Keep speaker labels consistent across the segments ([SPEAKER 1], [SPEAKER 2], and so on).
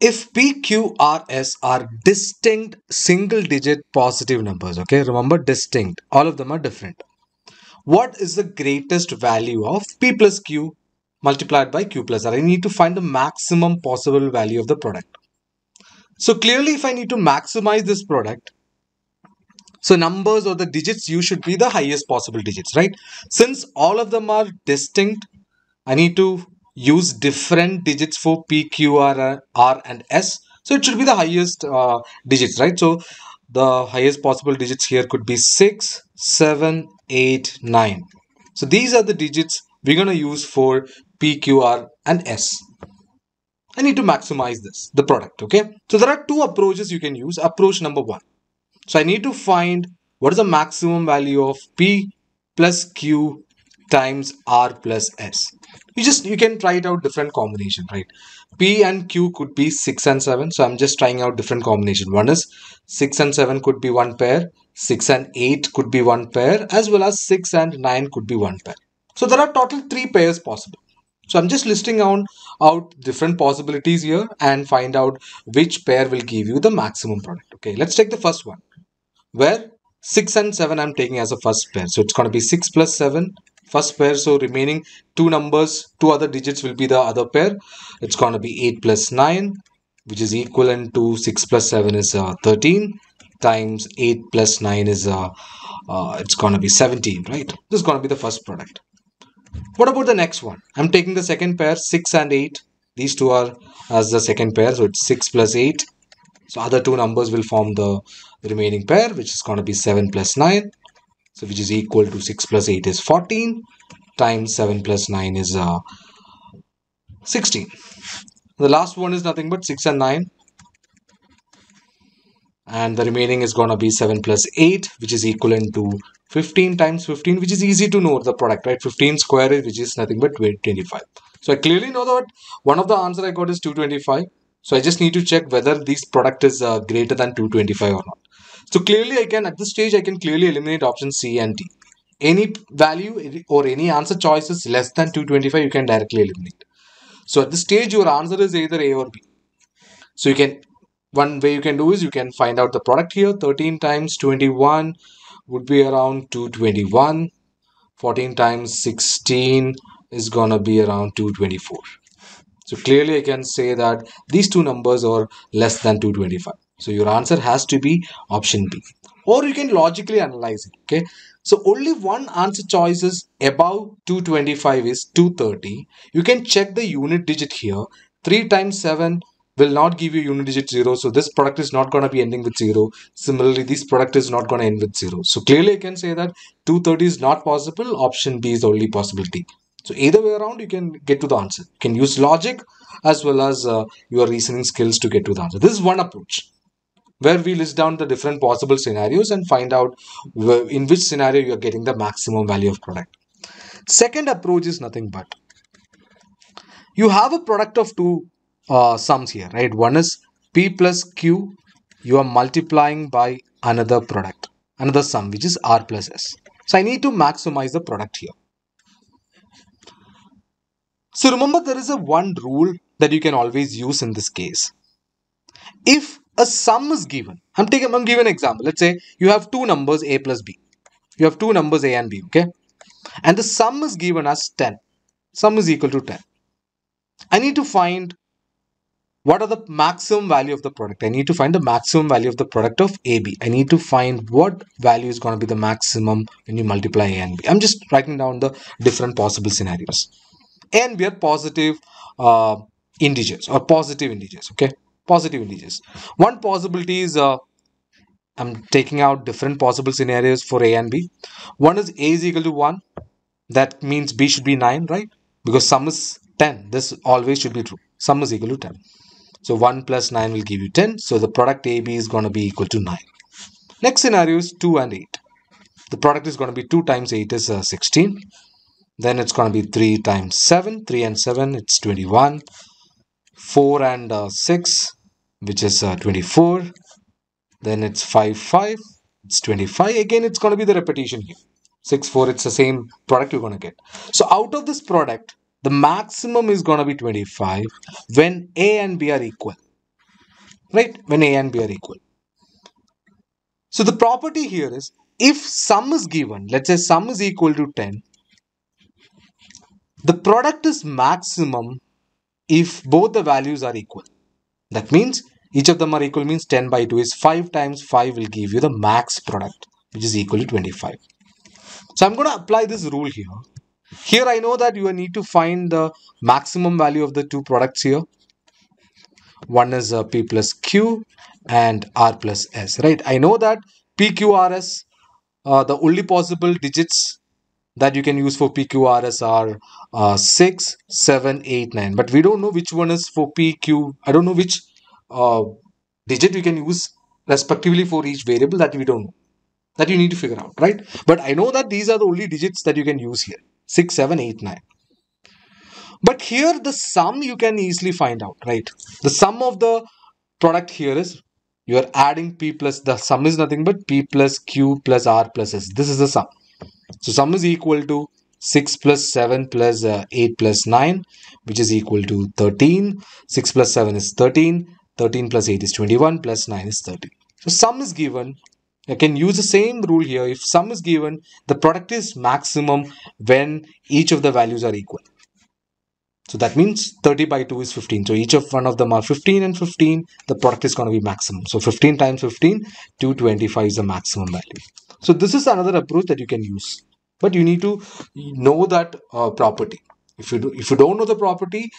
[SPEAKER 1] if P, Q, R, S are distinct single digit positive numbers, okay, remember distinct, all of them are different. What is the greatest value of P plus Q multiplied by Q plus R? I need to find the maximum possible value of the product. So clearly, if I need to maximize this product, so numbers or the digits you should be the highest possible digits, right? Since all of them are distinct, I need to use different digits for P, Q, R, R and S. So it should be the highest uh, digits, right? So the highest possible digits here could be 6, 7, 8, 9. So these are the digits we're going to use for P, Q, R and S. I need to maximize this, the product, okay? So there are two approaches you can use. Approach number one. So I need to find what is the maximum value of P plus Q times R plus S. You just, you can try it out different combination, right? P and Q could be 6 and 7. So I'm just trying out different combination. One is 6 and 7 could be one pair. 6 and 8 could be one pair as well as 6 and 9 could be one pair. So there are total three pairs possible. So I'm just listing out, out different possibilities here and find out which pair will give you the maximum product. Okay, let's take the first one where 6 and 7 I'm taking as a first pair. So it's going to be 6 plus 7 first pair. So remaining two numbers, two other digits will be the other pair. It's going to be 8 plus 9 which is equivalent to 6 plus 7 is uh, 13 times 8 plus 9 is uh, uh, it's going to be 17 right? This is going to be the first product. What about the next one? I'm taking the second pair 6 and 8 these two are as the second pair so it's 6 plus 8 so other two numbers will form the remaining pair which is going to be 7 plus 9 so which is equal to 6 plus 8 is 14 times 7 plus 9 is uh, 16 the last one is nothing but 6 and 9 and the remaining is going to be 7 plus 8 which is equivalent to 15 times 15 which is easy to know the product right? 15 square is which is nothing but 25 so I clearly know that one of the answer I got is 225 so I just need to check whether this product is uh, greater than 225 or not so clearly I can at this stage I can clearly eliminate option C and D. Any value or any answer choice is less than 225 you can directly eliminate. So at this stage your answer is either A or B. So you can one way you can do is you can find out the product here. 13 times 21 would be around 221 14 times 16 is gonna be around 224 so clearly I can say that these two numbers are less than 225 so your answer has to be option B. Or you can logically analyze it okay? So only one answer choice is above 225 is 230 you can check the unit digit here. 3 times 7 will not give you unit digit 0 so this product is not going to be ending with 0 similarly this product is not going to end with 0 so clearly i can say that 230 is not possible. Option b is the only possibility. So either way around you can get to the answer. You can use logic as well as uh, your reasoning skills to get to the answer. This is one approach where we list down the different possible scenarios and find out in which scenario you are getting the maximum value of product second approach is nothing but you have a product of two uh, sums here, right? One is P plus Q. You are multiplying by another product, another sum, which is R plus S. So I need to maximize the product here. So remember there is a one rule that you can always use in this case. If a sum is given, I'm taking I'm giving an example. Let's say you have two numbers A plus B. You have two numbers A and B, okay? And the sum is given as 10. Sum is equal to 10. I need to find what are the maximum value of the product? I need to find the maximum value of the product of AB. I need to find what value is going to be the maximum when you multiply A and B. I'm just writing down the different possible scenarios. A and B are positive uh, integers or positive integers, okay? Positive integers. One possibility is uh, I'm taking out different possible scenarios for A and B. One is A is equal to 1. That means B should be 9, right? Because sum is 10. This always should be true. Sum is equal to 10. So 1 plus 9 will give you 10. So the product AB is going to be equal to 9. Next scenario is 2 and 8. The product is going to be 2 times 8 is uh, 16. Then it's going to be 3 times 7. 3 and 7 it's 21. 4 and uh, 6 which is uh, 24. Then it's 5 5 it's 25. Again it's going to be the repetition here. 6 4 it's the same product you're going to get. So out of this product the maximum is going to be 25 when A and B are equal. right? When A and B are equal. So the property here is if sum is given, let's say sum is equal to 10, the product is maximum if both the values are equal. That means each of them are equal means 10 by 2 is 5 times 5 will give you the max product which is equal to 25. So I'm going to apply this rule here. Here I know that you need to find the maximum value of the two products here. One is uh, P plus Q and R plus S, right? I know that PQRS, uh, the only possible digits that you can use for PQRS are uh, 6, 7, 8, 9. But we don't know which one is for PQ. I don't know which uh, digit you can use respectively for each variable that we don't know. That you need to figure out, right? But I know that these are the only digits that you can use here. 6, 7, 8, 9. But here the sum you can easily find out, right? The sum of the product here is you are adding p plus the sum is nothing but p plus q plus r plus s. This is the sum. So sum is equal to 6 plus 7 plus, uh, 8 plus 9 which is equal to 13. 6 plus 7 is 13. 13 plus 8 is 21 plus 9 is 30. So sum is given. I can use the same rule here. If sum is given, the product is maximum when each of the values are equal. So that means 30 by 2 is 15. So each of one of them are 15 and 15. The product is going to be maximum. So 15 times 15, 225 is the maximum value. So this is another approach that you can use. But you need to know that uh, property. If you, do, if you don't know the property,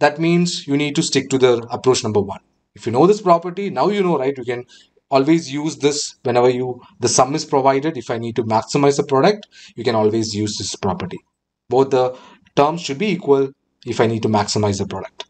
[SPEAKER 1] that means you need to stick to the approach number one. If you know this property, now you know, right? You can always use this whenever you the sum is provided. If I need to maximize the product, you can always use this property. Both the terms should be equal if I need to maximize the product.